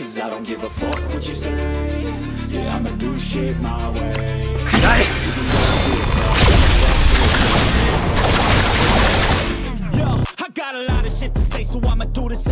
Cause I don't give a fuck what you say. Yeah, I'ma do shit my way. Yo, I got a lot of shit to say So I'ma do this